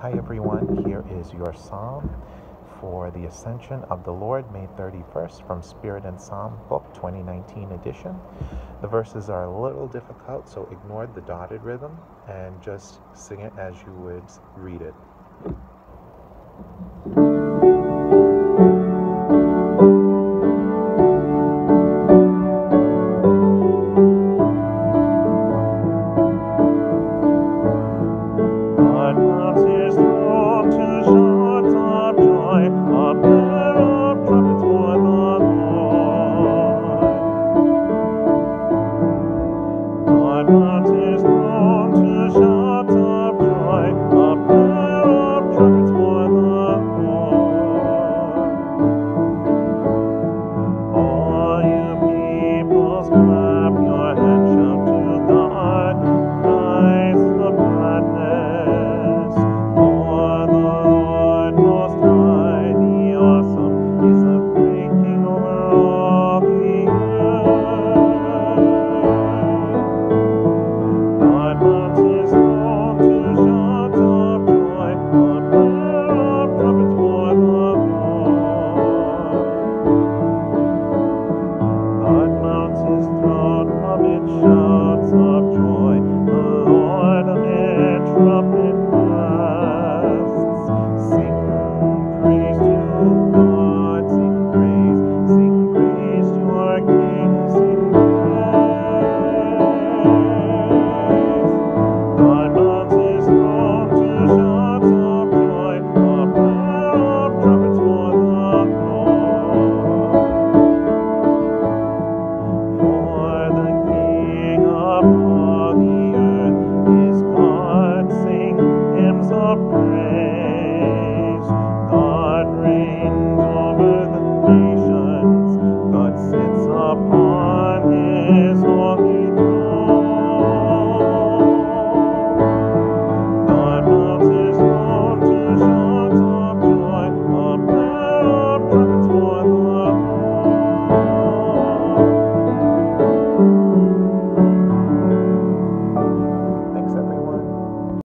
Hi, everyone. Here is your psalm for the Ascension of the Lord, May 31st, from Spirit and Psalm Book 2019 edition. The verses are a little difficult, so ignore the dotted rhythm and just sing it as you would read it. On mountain